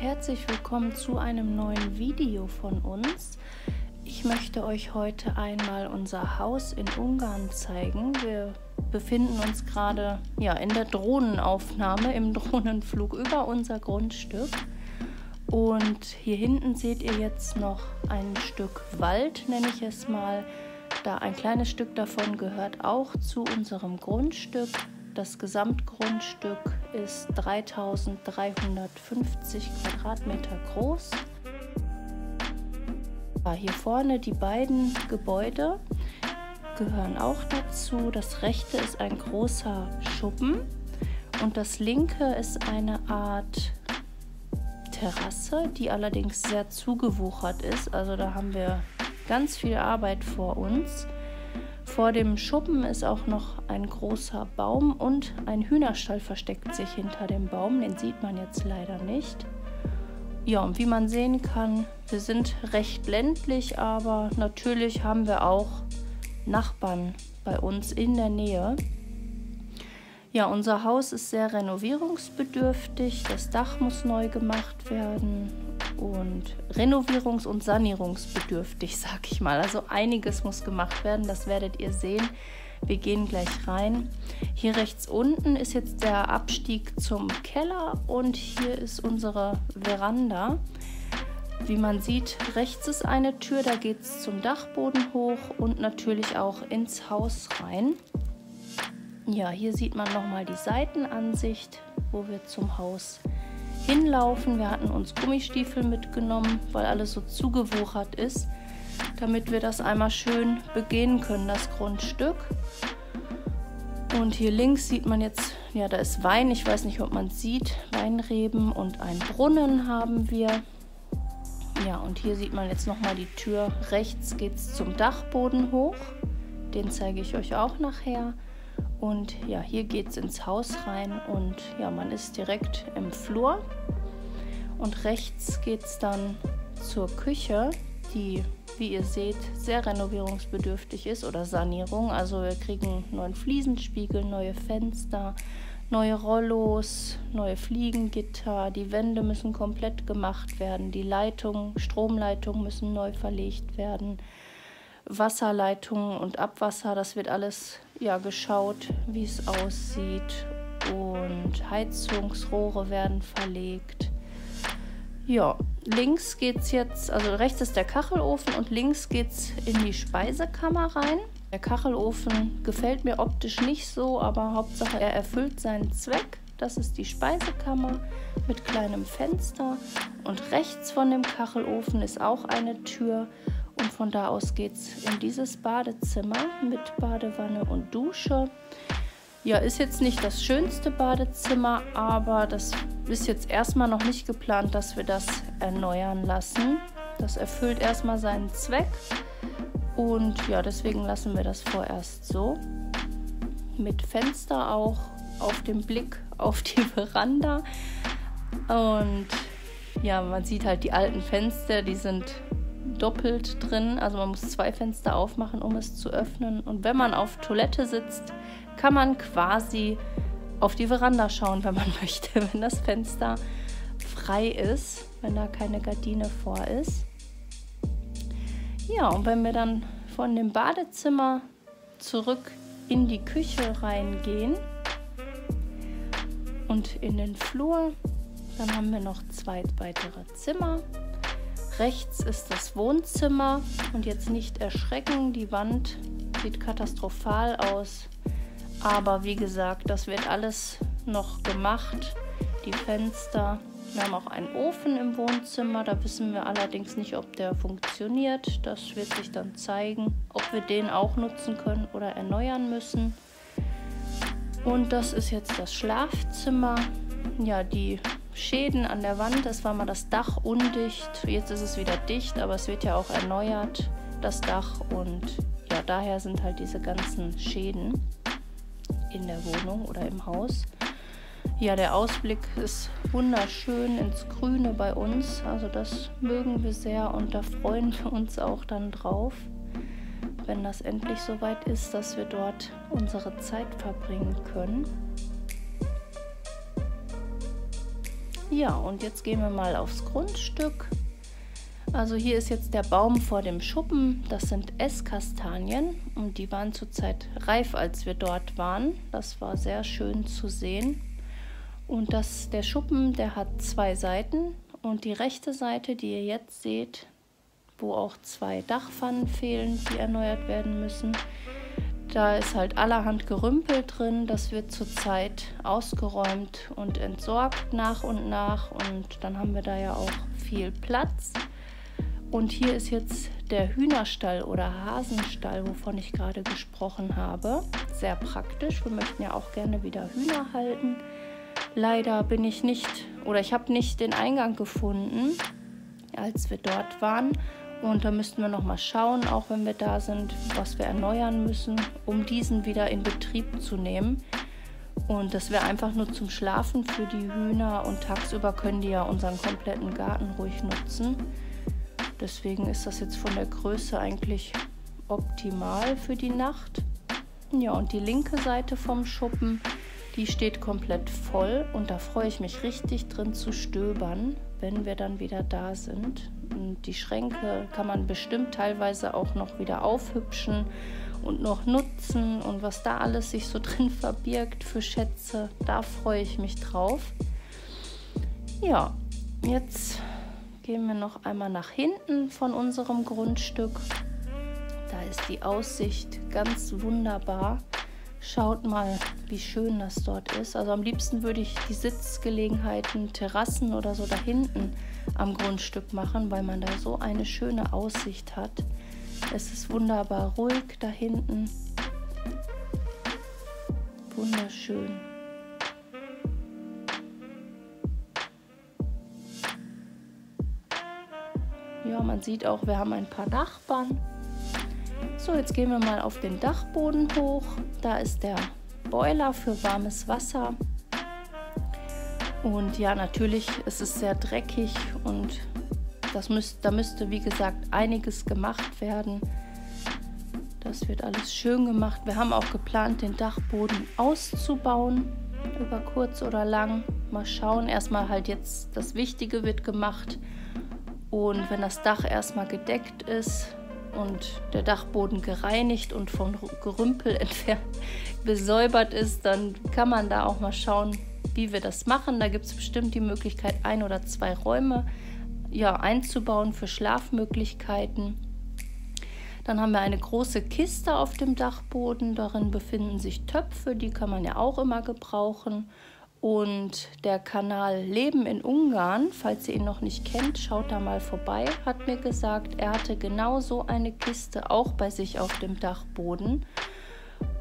herzlich willkommen zu einem neuen Video von uns. Ich möchte euch heute einmal unser Haus in Ungarn zeigen. Wir befinden uns gerade ja, in der Drohnenaufnahme, im Drohnenflug über unser Grundstück. Und hier hinten seht ihr jetzt noch ein Stück Wald, nenne ich es mal. Da ein kleines Stück davon gehört auch zu unserem Grundstück. Das Gesamtgrundstück ist 3350 Quadratmeter groß. Hier vorne die beiden Gebäude gehören auch dazu. Das rechte ist ein großer Schuppen und das linke ist eine Art Terrasse, die allerdings sehr zugewuchert ist. Also da haben wir ganz viel Arbeit vor uns. Vor dem Schuppen ist auch noch ein großer Baum und ein Hühnerstall versteckt sich hinter dem Baum. Den sieht man jetzt leider nicht. Ja, und wie man sehen kann, wir sind recht ländlich, aber natürlich haben wir auch Nachbarn bei uns in der Nähe. Ja, unser Haus ist sehr renovierungsbedürftig. Das Dach muss neu gemacht werden und renovierungs- und sanierungsbedürftig, sag ich mal. Also einiges muss gemacht werden, das werdet ihr sehen. Wir gehen gleich rein. Hier rechts unten ist jetzt der Abstieg zum Keller und hier ist unsere Veranda. Wie man sieht, rechts ist eine Tür, da geht es zum Dachboden hoch und natürlich auch ins Haus rein. Ja, hier sieht man nochmal die Seitenansicht, wo wir zum Haus hinlaufen. Wir hatten uns Gummistiefel mitgenommen, weil alles so zugewuchert ist, damit wir das einmal schön begehen können, das Grundstück. Und hier links sieht man jetzt, ja, da ist Wein. Ich weiß nicht, ob man es sieht. Weinreben und ein Brunnen haben wir. Ja, und hier sieht man jetzt nochmal die Tür. Rechts geht es zum Dachboden hoch. Den zeige ich euch auch nachher. Und ja, hier geht es ins Haus rein und ja, man ist direkt im Flur. Und rechts geht es dann zur Küche, die, wie ihr seht, sehr renovierungsbedürftig ist oder Sanierung. Also wir kriegen neuen Fliesenspiegel, neue Fenster, neue Rollos, neue Fliegengitter. Die Wände müssen komplett gemacht werden. Die Leitungen, Stromleitungen müssen neu verlegt werden. Wasserleitungen und Abwasser, das wird alles ja geschaut, wie es aussieht und Heizungsrohre werden verlegt. Ja, links geht es jetzt, also rechts ist der Kachelofen und links geht es in die Speisekammer rein. Der Kachelofen gefällt mir optisch nicht so, aber Hauptsache er erfüllt seinen Zweck. Das ist die Speisekammer mit kleinem Fenster und rechts von dem Kachelofen ist auch eine Tür und von da aus geht es in dieses Badezimmer mit Badewanne und Dusche. Ja, ist jetzt nicht das schönste Badezimmer, aber das ist jetzt erstmal noch nicht geplant, dass wir das erneuern lassen. Das erfüllt erstmal seinen Zweck und ja, deswegen lassen wir das vorerst so. Mit Fenster auch auf dem Blick auf die Veranda. Und ja, man sieht halt die alten Fenster, die sind doppelt drin. Also man muss zwei Fenster aufmachen, um es zu öffnen. Und wenn man auf Toilette sitzt, kann man quasi auf die Veranda schauen, wenn man möchte, wenn das Fenster frei ist, wenn da keine Gardine vor ist. Ja, und wenn wir dann von dem Badezimmer zurück in die Küche reingehen und in den Flur, dann haben wir noch zwei weitere Zimmer. Rechts ist das Wohnzimmer und jetzt nicht erschrecken, die Wand sieht katastrophal aus. Aber wie gesagt, das wird alles noch gemacht. Die Fenster. Wir haben auch einen Ofen im Wohnzimmer. Da wissen wir allerdings nicht, ob der funktioniert. Das wird sich dann zeigen, ob wir den auch nutzen können oder erneuern müssen. Und das ist jetzt das Schlafzimmer. Ja, die Schäden an der Wand. Es war mal das Dach undicht. Jetzt ist es wieder dicht, aber es wird ja auch erneuert, das Dach. Und ja, daher sind halt diese ganzen Schäden in der Wohnung oder im Haus. Ja, der Ausblick ist wunderschön ins Grüne bei uns. Also das mögen wir sehr und da freuen wir uns auch dann drauf, wenn das endlich soweit ist, dass wir dort unsere Zeit verbringen können. Ja, und jetzt gehen wir mal aufs Grundstück. Also hier ist jetzt der Baum vor dem Schuppen. Das sind Esskastanien und die waren zurzeit reif, als wir dort waren. Das war sehr schön zu sehen. Und das, der Schuppen, der hat zwei Seiten und die rechte Seite, die ihr jetzt seht, wo auch zwei Dachpfannen fehlen, die erneuert werden müssen, da ist halt allerhand Gerümpel drin. Das wird zurzeit ausgeräumt und entsorgt nach und nach und dann haben wir da ja auch viel Platz. Und hier ist jetzt der Hühnerstall oder Hasenstall, wovon ich gerade gesprochen habe. Sehr praktisch. Wir möchten ja auch gerne wieder Hühner halten. Leider bin ich nicht oder ich habe nicht den Eingang gefunden, als wir dort waren. Und da müssten wir noch mal schauen, auch wenn wir da sind, was wir erneuern müssen, um diesen wieder in Betrieb zu nehmen. Und das wäre einfach nur zum Schlafen für die Hühner und tagsüber können die ja unseren kompletten Garten ruhig nutzen. Deswegen ist das jetzt von der Größe eigentlich optimal für die Nacht. Ja, und die linke Seite vom Schuppen, die steht komplett voll und da freue ich mich richtig drin zu stöbern, wenn wir dann wieder da sind. Und die Schränke kann man bestimmt teilweise auch noch wieder aufhübschen und noch nutzen und was da alles sich so drin verbirgt für Schätze, da freue ich mich drauf. Ja, jetzt gehen wir noch einmal nach hinten von unserem Grundstück. Da ist die Aussicht ganz wunderbar. Schaut mal, wie schön das dort ist. Also am liebsten würde ich die Sitzgelegenheiten, Terrassen oder so da hinten am Grundstück machen, weil man da so eine schöne Aussicht hat. Es ist wunderbar ruhig da hinten. Wunderschön. Ja, man sieht auch, wir haben ein paar Nachbarn. So, jetzt gehen wir mal auf den Dachboden hoch. Da ist der Boiler für warmes Wasser. Und ja, natürlich ist es sehr dreckig und das müsst, da müsste, wie gesagt, einiges gemacht werden. Das wird alles schön gemacht. Wir haben auch geplant, den Dachboden auszubauen, über kurz oder lang. Mal schauen. Erstmal halt jetzt das Wichtige wird gemacht. Und wenn das Dach erstmal gedeckt ist und der Dachboden gereinigt und von Gerümpel entfernt besäubert ist, dann kann man da auch mal schauen, wie wir das machen. Da gibt es bestimmt die Möglichkeit, ein oder zwei Räume ja, einzubauen für Schlafmöglichkeiten. Dann haben wir eine große Kiste auf dem Dachboden. Darin befinden sich Töpfe, die kann man ja auch immer gebrauchen. Und der Kanal Leben in Ungarn, falls ihr ihn noch nicht kennt, schaut da mal vorbei, hat mir gesagt, er hatte genau so eine Kiste auch bei sich auf dem Dachboden.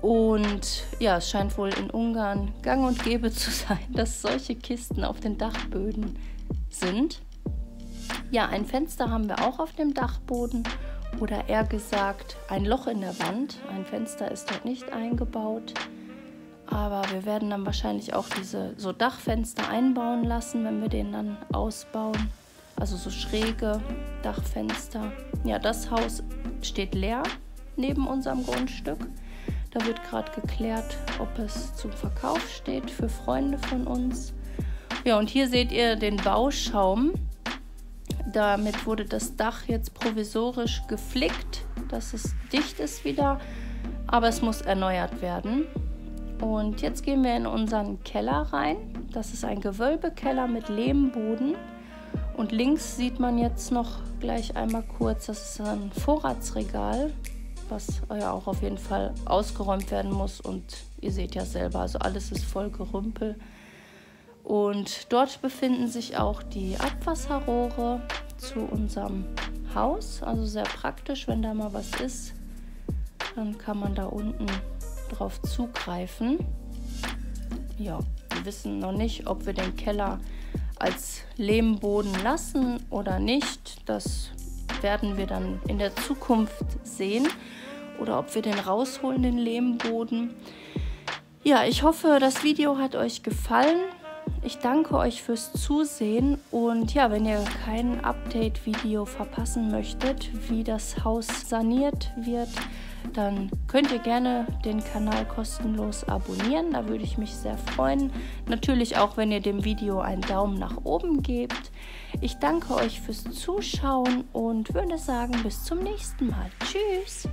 Und ja, es scheint wohl in Ungarn gang und gäbe zu sein, dass solche Kisten auf den Dachböden sind. Ja, ein Fenster haben wir auch auf dem Dachboden oder eher gesagt ein Loch in der Wand. Ein Fenster ist dort nicht eingebaut. Aber wir werden dann wahrscheinlich auch diese so Dachfenster einbauen lassen, wenn wir den dann ausbauen. Also so schräge Dachfenster. Ja, das Haus steht leer neben unserem Grundstück. Da wird gerade geklärt, ob es zum Verkauf steht für Freunde von uns. Ja, und hier seht ihr den Bauschaum. Damit wurde das Dach jetzt provisorisch geflickt, dass es dicht ist wieder, aber es muss erneuert werden. Und jetzt gehen wir in unseren Keller rein. Das ist ein Gewölbekeller mit Lehmboden. Und links sieht man jetzt noch gleich einmal kurz, das ist ein Vorratsregal, was ja auch auf jeden Fall ausgeräumt werden muss. Und ihr seht ja selber, also alles ist voll Gerümpel. Und dort befinden sich auch die Abwasserrohre zu unserem Haus. Also sehr praktisch, wenn da mal was ist, dann kann man da unten drauf zugreifen. Ja, wir wissen noch nicht, ob wir den Keller als Lehmboden lassen oder nicht. Das werden wir dann in der Zukunft sehen. Oder ob wir den rausholen, den Lehmboden. Ja, ich hoffe, das Video hat euch gefallen. Ich danke euch fürs Zusehen und ja, wenn ihr kein Update-Video verpassen möchtet, wie das Haus saniert wird, dann könnt ihr gerne den Kanal kostenlos abonnieren. Da würde ich mich sehr freuen. Natürlich auch, wenn ihr dem Video einen Daumen nach oben gebt. Ich danke euch fürs Zuschauen und würde sagen, bis zum nächsten Mal. Tschüss!